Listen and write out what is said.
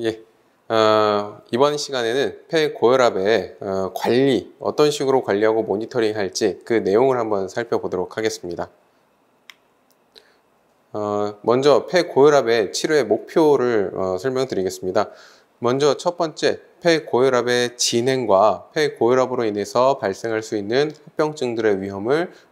예. 어, 이번 시간에는 폐 고혈압의 어, 관리, 어떤 식으로 관리하고 모니터링 할지 그 내용을 한번 살펴보도록 하겠습니다. 어, 먼저 폐 고혈압의 치료의 목표를 어, 설명드리겠습니다. 먼저 첫 번째, 폐 고혈압의 진행과 폐 고혈압으로 인해서 발생할 수 있는 합병증들의 위험을